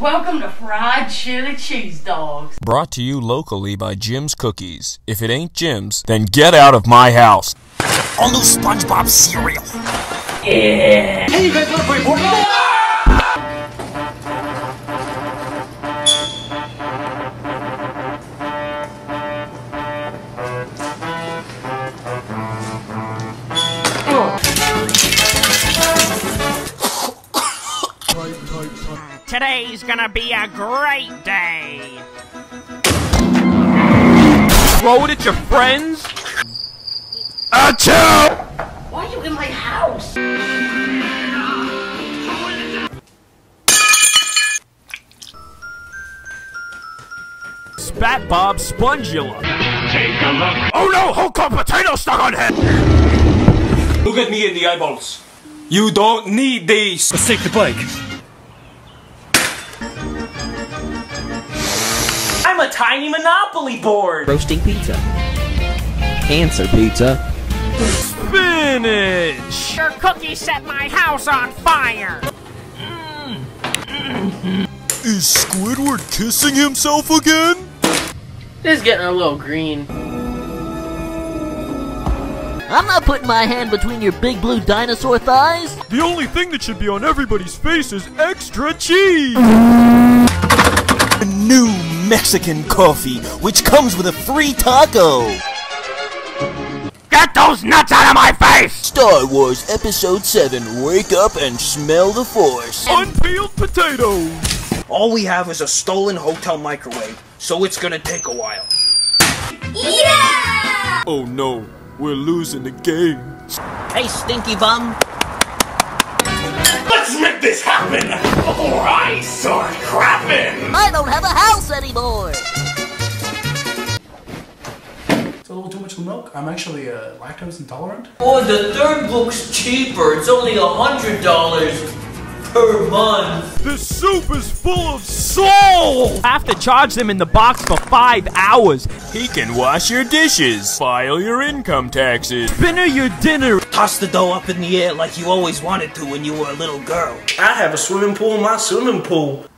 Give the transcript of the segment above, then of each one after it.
Welcome to Fried Chili Cheese Dogs. Brought to you locally by Jim's Cookies. If it ain't Jim's, then get out of my house. All new SpongeBob cereal. Yeah. Hey, you guys want to play Fortnite? Today's gonna be a great day. Throw it at your friends? Achoo! Why are you in my house? Spat Bob Spongula. Take a look. Oh no! Whole car potato stuck on head! Look at me in the eyeballs. You don't need these! Let's take the bike. I'm a tiny Monopoly board. Roasting pizza. Cancer pizza. Spinach! Your cookie set my house on fire. Is Squidward kissing himself again? This is getting a little green. I'm not putting my hand between your big blue dinosaur thighs. The only thing that should be on everybody's face is extra cheese! A new Mexican coffee, which comes with a free taco. Get those nuts out of my face! Star Wars Episode 7 Wake Up and Smell the Force. Unpeeled potatoes! All we have is a stolen hotel microwave, so it's gonna take a while. Yeah! Oh no, we're losing the game. Hey, stinky bum. Let's make this happen before I start crapping. I don't have a house anymore. It's a little too much milk. I'm actually uh, lactose intolerant. Oh, the third book's cheaper. It's only a hundred dollars per month. This soup is full of soul! Have to charge them in the box for five hours. He can wash your dishes, file your income taxes, spinner your dinner. Toss the dough up in the air like you always wanted to when you were a little girl. I have a swimming pool in my swimming pool.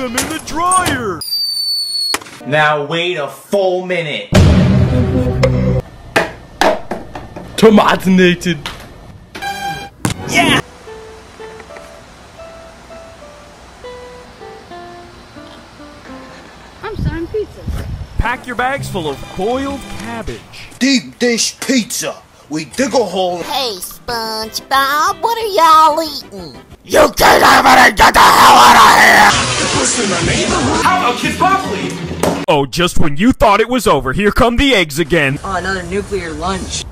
Them in the dryer. Now wait a full minute. Tomatinated. Yeah! I'm selling pizza. Pack your bags full of boiled cabbage. Deep dish pizza. We dig a hole. Hey, SpongeBob, what are y'all eating? You can't get everything, get the hell out of here! How about Kids Broccoli? Oh, just when you thought it was over, here come the eggs again. Oh, another nuclear lunch.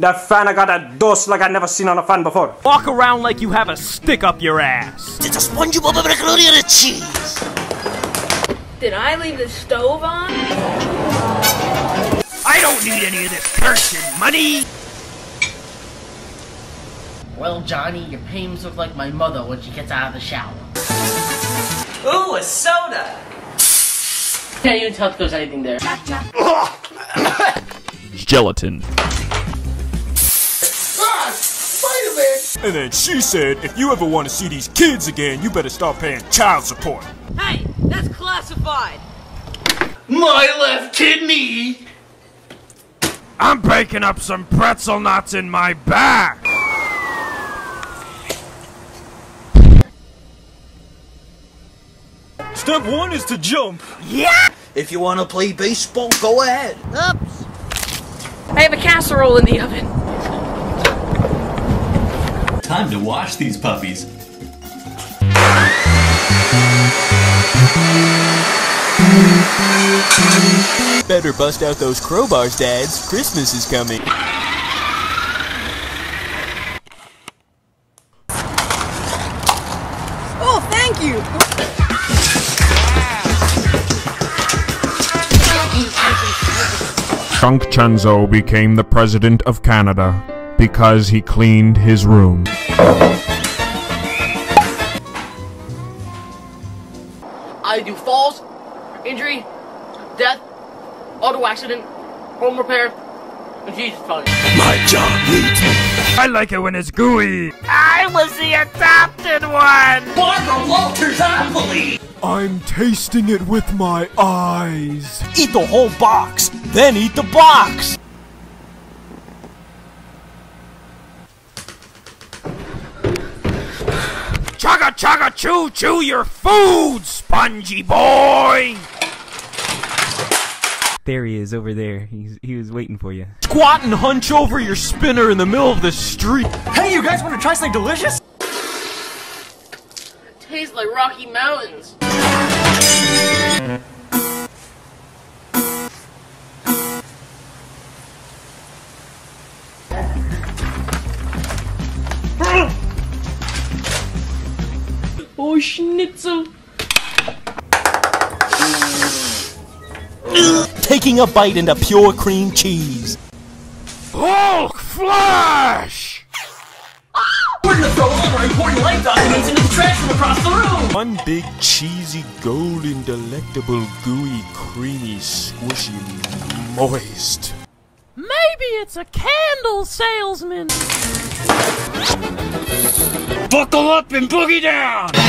That fan I got a dose like I never seen on a fan before. Walk around like you have a stick up your ass. It's a SpongeBob macaroni and a cheese. Did I leave the stove on? I don't need any of this cursed money. Well, Johnny, your payments look like my mother when she gets out of the shower. Ooh, a soda. Can't even tell if there's anything there. Gelatin. Ah, and then she said, if you ever want to see these kids again, you better start paying child support. Hey, that's classified. My left kidney. I'm baking up some pretzel knots in my back. Step one is to jump. Yeah! If you want to play baseball, go ahead. Oops. I have a casserole in the oven. Time to wash these puppies. Better bust out those crowbars, dads. Christmas is coming. Chunk Chunzo became the president of Canada because he cleaned his room. I do falls, injury, death, auto accident, home repair, and Jesus fund. My job needs me. I like it when it's gooey. I was the adopted one! Barbara Walters Appley! I'm tasting it with my eyes. Eat the whole box, then eat the box. Chugga chugga chew chew your food, spongy boy! There he is over there. He's, he was waiting for you. Squat and hunch over your spinner in the middle of the street. Hey, you guys want to try something delicious? Tastes like Rocky Mountains. Oh, schnitzel. Taking a bite into pure cream cheese. Hulk Flash! We're gonna throw all our important life documents into the trash from across the room! One big cheesy, golden, delectable, gooey, creamy, squishy, moist. Maybe it's a candle salesman. Buckle up and boogie down!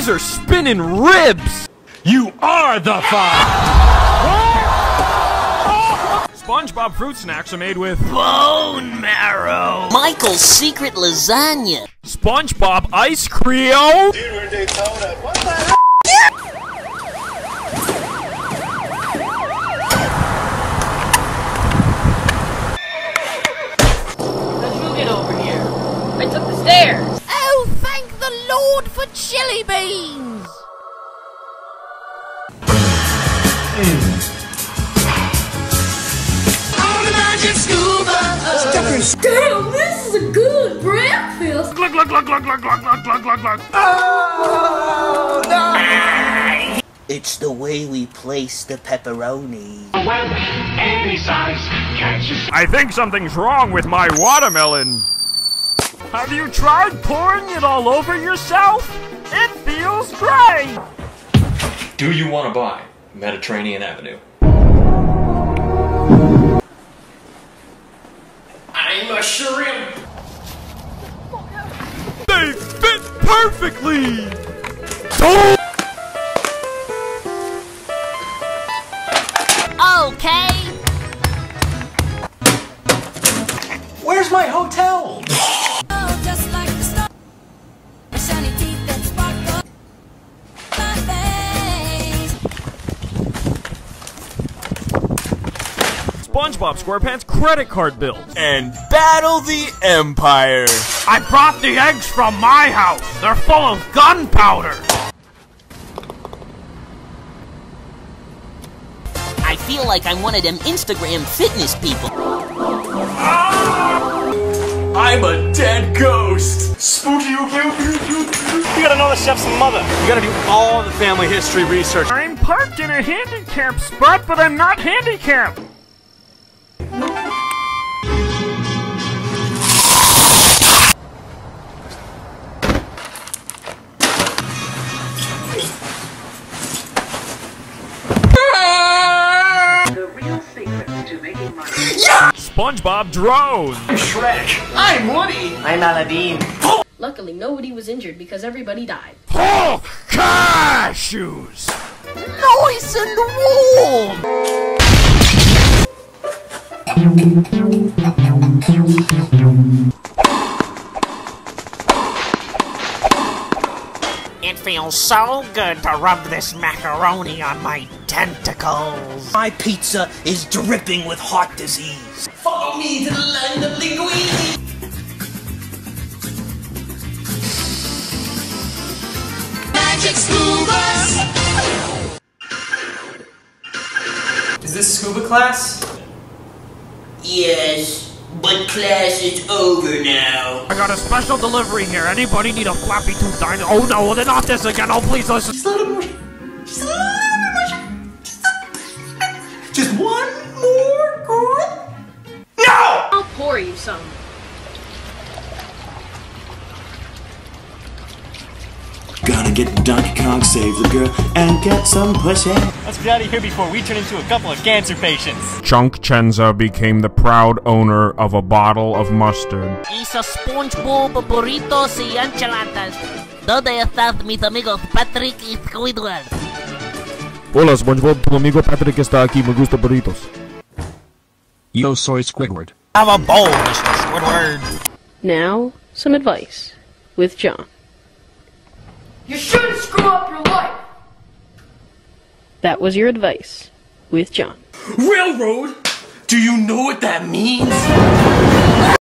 These are spinning ribs! You are the fire! SpongeBob fruit snacks are made with Bone marrow! Michael's secret lasagna. SpongeBob ice cream. Dude, we're Daytona. What the hell? How'd you get over here? I took the stairs. Oh, thank the Lord for chili beans! Damn, this is a good breakfast. Glug glug glug glug glug glug glug glug glug glug. It's the way we place the pepperoni. Any size catches. I think something's wrong with my watermelon. Have you tried pouring it all over yourself? It feels great! Do you want to buy Mediterranean Avenue? SpongeBob SquarePants credit card bill. And battle the Empire. I brought the eggs from my house. They're full of gunpowder. I feel like I'm one of them Instagram fitness people. Ah! I'm a dead ghost! Spooky, you You gotta know the chef's mother. You gotta do all the family history research. I'm parked in a handicapped spot, but I'm not handicapped. SpongeBob drone. Shrek! I'm Woody! I'm Aladdin. Luckily, nobody was injured because everybody died. Hulk cashews. Nice and warm. It feels so good to rub this macaroni on my tentacles. My pizza is dripping with heart disease. Follow me to the land of linguine! Magic school bus. Is this scuba class? Yes, but class is over now. I got a special delivery here. Anybody need a Flappy Tooth dino? Oh no, well, then not this again. Oh, please listen. Just a little more. Just a little more. Just one more girl? No! I'll pour you some. Gotta get Donkey Kong, save the girl, and get some pussy. Let's get out of here before we turn into a couple of cancer patients. Chunk Chenza became the proud owner of a bottle of mustard. Hizo SpongeBob burritos y enchiladas. ¿Dónde estás, mis amigos Patrick y Squidward? Hola, SpongeBob. Tu amigo Patrick está aquí. Me gusta burritos. Yo soy Squidward. Have a bowl, Mr. Squidward. Now, some advice with John. You shouldn't screw up your life. That was your advice with John. Railroad? Do you know what that means?